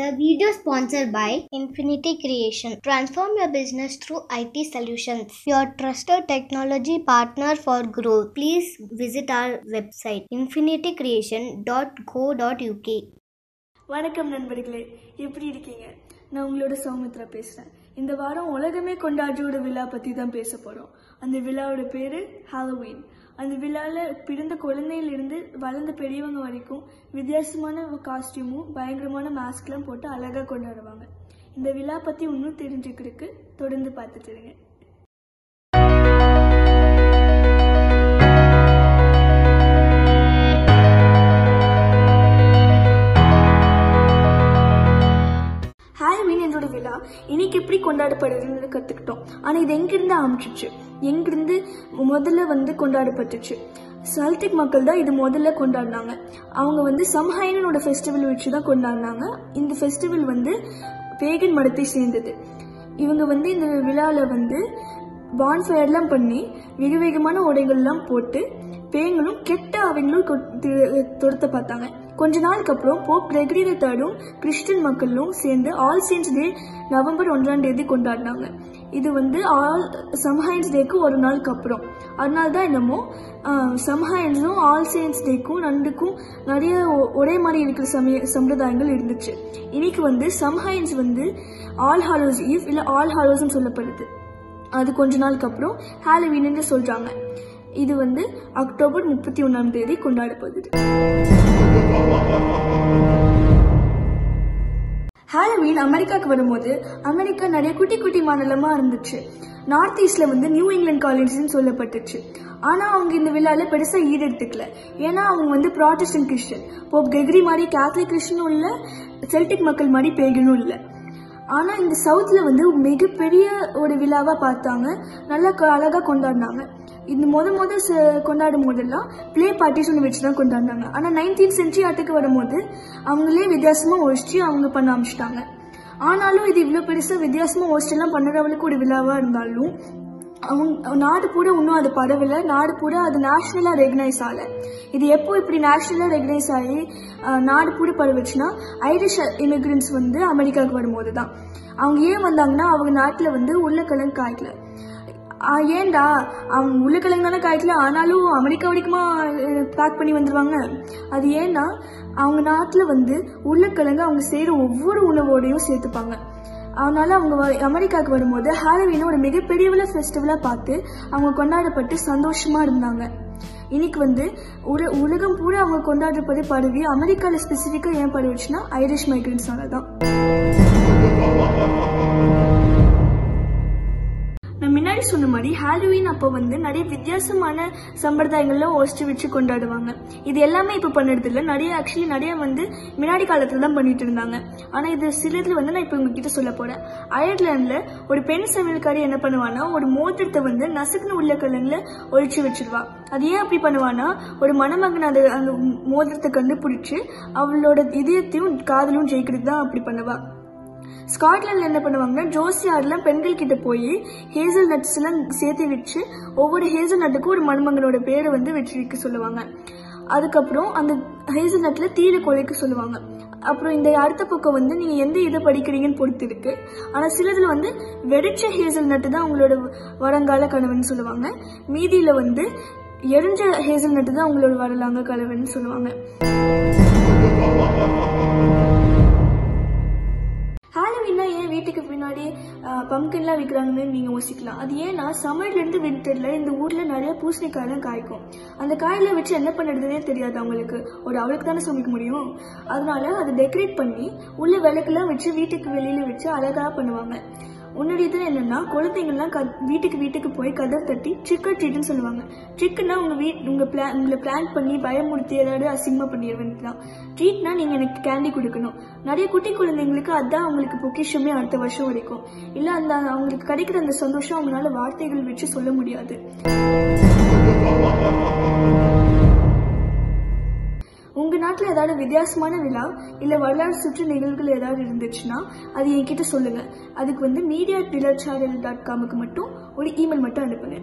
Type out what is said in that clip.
The video sponsored by Infinity Creation. Transform your business through IT solutions. Your trusted technology partner for growth. Please visit our website infinitycreation.co.uk. வணக்கம் நண்பர்களே எப்படி இருக்கீங்க நான் உங்களோட சௌமித்ரா பேசுகிறேன் இந்த வாரம் உலகமே கொண்டாடியோட விழா பற்றி தான் பேச போகிறோம் அந்த விழாவோட பேர் ஹாலோவீன் அந்த விழாவில் பிறந்த குழந்தையிலிருந்து வளர்ந்த பெரியவங்க வரைக்கும் வித்தியாசமான காஸ்டியூமும் பயங்கரமான மாஸ்க்லாம் போட்டு அழகாக கொண்டாடுவாங்க. இந்த விழா பற்றி இன்னும் தெரிஞ்சுக்கிறதுக்கு தொடர்ந்து பார்த்துட்டு இருங்க. ஹாலோவீன் இன்னைக்கு எப்படி கொண்டாடப்படுதுன்னு கற்றுக்கிட்டோம் ஆனால் இது எங்கிருந்து ஆரம்பிச்சிச்சு? எங்கிருந்து முதல்ல வந்து கொண்டாடப்பட்டுச்சு? சல்டிக் மக்கள் தான் இது முதல்ல கொண்டாடினாங்க. அவங்க வந்து சம்ஹைனனோட ஃபெஸ்டிவல் வச்சு தான் கொண்டாடினாங்க. இந்த ஃபெஸ்டிவல் வந்து பேகன் மடத்தை சேர்ந்தது. இவங்க வந்து இந்த விழாவில் வந்து பான்ஃபயர்லாம் பண்ணி வெகு வேகமான உடைகள்லாம் போட்டு பேங்களும் கெட்ட அவைங்களும் தொடுத்த பார்த்தாங்க. கொஞ்ச நாளுக்கு அப்புறம் போப் கிரெகரி தேர்டும் கிறிஸ்டின் மக்களும் சேர்ந்து ஆல் சேன்ஸ் டே நவம்பர் ஒன்றாம் தேதி கொண்டாடினாங்க. இது வந்து ஆல் சம்ஹைன்ஸ் டேக்கு ஒரு நாளுக்கு அப்புறம். அதனால தான் என்னமோ சம்ஹைன்ஸும் ஆல் சேன்ஸ் டேக்கும் ரெண்டுக்கும் நிறைய ஒ- ஒரே மாதிரி இருக்கிற சமய சம்பிரதாயங்கள் இருந்துச்சு. இன்னைக்கு வந்து சம்ஹைன்ஸ் வந்து ஆல் ஹாலோஸ் ஈவ் இல்லை ஆல் ஹாலோஸ்னு சொல்லப்படுது. அது கொஞ்ச நாளுக்கு அப்புறம் ஹாலோவீன்னு சொல்றாங்க. இது வந்து அக்டோபர் முப்பத்தி ஒன்றாம் தேதி கொண்டாடப்படுது ஹாலோவீன் அமெரிக்காவுக்கு வரும்போது அமெரிக்கா நிறைய குட்டி குட்டி மாநிலமா இருந்துச்சு. நார்த் ஈஸ்ட்ல வந்து நியூ இங்கிலாந்து காலேஜ்னு சொல்லப்பட்டுச்சு. ஆனா அவங்க இந்த விழால பெருசா ஈடெடுத்துக்கல ஏன்னா அவங்க வந்து ப்ராட்டஸ்டன்ட் கிறிஸ்டியன் போப் கெக்ரி மாதிரி கேத்தலிக் கிறிஸ்டனும் இல்ல செல்டிக் மக்கள் மாதிரி பேகனும் இல்லை. ஆனா இந்த சவுத்ல வந்து மிகப்பெரிய ஒரு விழாவா பார்த்தாங்க. நல்லா அழகாக அழகா கொண்டாடினாங்க. இந்த முத முத ச- கொண்டாடும் போதெல்லாம் ப்ளே பார்ட்டிஸ் ஒன்று வச்சு தான் கொண்டாடினாங்க. ஆனால் நைன்டீன் சென்ச்சுரி ஆட்டுக்கு வரும்போது அவங்களே வித்தியாசமாக ஒழிச்சு அவங்க பண்ண ஆரம்பிச்சிட்டாங்க. ஆனாலும் இது இவ்வளோ பெருசாக வித்தியாசமாக ஒழிச்செல்லாம் பண்ணுறவளுக்கு ஒரு விழாவாக இருந்தாலும் அவங்க நாடு பூரா இன்னும் அது பரவல. நாடு பூரா அது நேஷ்னலாக ரெகனைஸ் ஆகலை. இது எப்போ இப்படி நேஷ்னலாக ரெகனைஸ் ஆகி நாடு பூரா பரவுச்சுன்னா ஐரிஷ் இமிகிரன்ஸ் வந்து அமெரிக்காவுக்கு வரும்போது தான் அவங்க ஏன் வந்தாங்கன்னா அவங்க நாட்டில் வந்து உருளைக்கிழங்கு காய்க்கல. ஏன்டா? அவங்க உருளைக்கிழங்கு தானே காய்க்கல ஆனாலும் அமெரிக்கா வரைக்குமா பேக் பண்ணி வந்துடுவாங்க அது ஏன்னா அவங்க நாட்டில் வந்து உருளைக்கிழங்கு அவங்க செய்கிற ஒவ்வொரு உணவோடையும் சேர்த்துப்பாங்க. அதனால அவங்க வ- அமெரிக்காவுக்கு வரும்போது ஹாலோவீனை ஒரு மிகப்பெரிய ஃபெஸ்டிவலாக பார்த்து அவங்க கொண்டாடப்பட்டு சந்தோஷமாக இருந்தாங்க. இன்னைக்கு வந்து உல- உலகம் பூரா அவங்க கொண்டாடப்பட்டு பரவி அமெரிக்காவில் ஸ்பெசிஃபிக்காக ஏன் பருவிச்சுன்னா ஐரிஷ் மைக்ரன்ஸ்னால தான் முன்னாடி சொன்ன மாதிரி ஹாலோவீன் அப்போ வந்து நிறைய வித்தியாசமான சம்பிரதாயங்கள்லாம் ஒழிச்சு வச்சு கொண்டாடுவாங்க. இது எல்லாமே இப்போ பண்ணுறது இல்லை நிறைய ஆக்சுவலி நிறைய வந்து முன்னாடி காலத்தில் தான் பண்ணிட்டு இருந்தாங்க. ஆனால் இது சிலதில் வந்து நான் இப்போ உங்ககிட்ட சொல்ல போகிறேன் அயர்லாண்டில் ஒரு பெண் சமையல்காரி என்ன பண்ணுவான்னா ஒரு மோதிரத்தை வந்து நசுக்குன உள்ள கலன்ல ஒழிச்சு வச்சிருவா. அது ஏன் அப்படி பண்ணுவான்னா ஒரு மணமகன் அது அந்த மோதிரத்தை கண்டுபிடிச்சி அவளோட இதயத்தையும் காதலும் ஜெயிக்கிறது தான் அப்படி பண்ணுவாள் ஸ்காட்லாண்ட்ல என்ன பண்ணுவாங்கன்னா ஜோசியார்லாம் பெண்கள் கிட்ட போய் ஹேசல் நட்ஸ் எல்லாம் சேர்த்து வச்சு ஒவ்வொரு ஹேசல் நட்டுக்கும் ஒரு மணமகனோட பேரை வந்து வெற்றி வைக்க சொல்லுவாங்க. அதுக்கப்புறம் அந்த ஹேசல் நட்ல தீர குழைக்க சொல்லுவாங்க. அப்புறம் இந்த அடுத்த பக்கம் வந்து நீங்க எந்த இதை படிக்கிறீங்கன்னு பொறுத்து இருக்கு. ஆனா சிலதுல வந்து வெடிச்ச ஹேசல் நட்டு தான் உங்களோட வரங்கால கனவுன்னு சொல்லுவாங்க. மீதியில வந்து எரிஞ்ச ஹேசல் நட்டு தான் உங்களோட வரலாங்க கனவுன்னு சொல்லுவாங்க. பம்கின்லாம் ஏன் வீட்டுக்கு பின்னாடி பம்கின்லாம் விற்கிறாங்கன்னு நீங்கள் யோசிக்கலாம். அது ஏன்னா சம்மர்லேருந்து வின்டரில் இந்த ஊரில் நிறைய பூசணிக்காயெல்லாம் காய்க்கும். அந்த காயெல்லாம் வச்சு என்ன பண்ணுறதுனே தெரியாது அவங்களுக்கு. ஒரு அவளுக்கு தானே சமைக்க முடியும். அதனால அதை டெக்கரேட் பண்ணி உள்ள விளக்கெல்லாம் வச்சு வீட்டுக்கு வெளியில் வச்சு அழகாக பண்ணுவாங்க. உன்னுடைய இது என்னென்னா குழந்தைங்கள்லாம் க வீட்டுக்கு வீட்டுக்கு போய் கதர் தட்டி ட்ரிக்கர் ட்ரீட்னு சொல்லுவாங்க. ட்ரிக்குன்னா உங்கள் வீட் உங்கள் பிளான் உங்களை பிளான் பண்ணி பயமுறுத்தி ஏதாவது அசிங்கமா பண்ணிடுவேன் தான் ட்ரீட்னா நீங்கள் எனக்கு கேண்டி கொடுக்கணும். நிறைய குட்டி குழந்தைங்களுக்கு அதுதான் அவங்களுக்கு பொக்கிஷமே அடுத்த வருஷம் வரைக்கும். இல்லை அந்த அவங்களுக்கு கிடைக்கிற அந்த சந்தோஷம் அவங்களால வார்த்தைகள் வச்சு சொல்ல முடியாது. உங்க நாட்டில் ஏதாவது வித்தியாசமான விழா இல்ல வரலாறு சுற்று நிகழ்வுகள் ஏதாவது இருந்துச்சுன்னா அது என்கிட்ட சொல்லுங்க. அதுக்கு வந்து மீடியா டாட் காமுக்கு மட்டும் ஒரு இமெயில் மட்டும் அனுப்புங்க.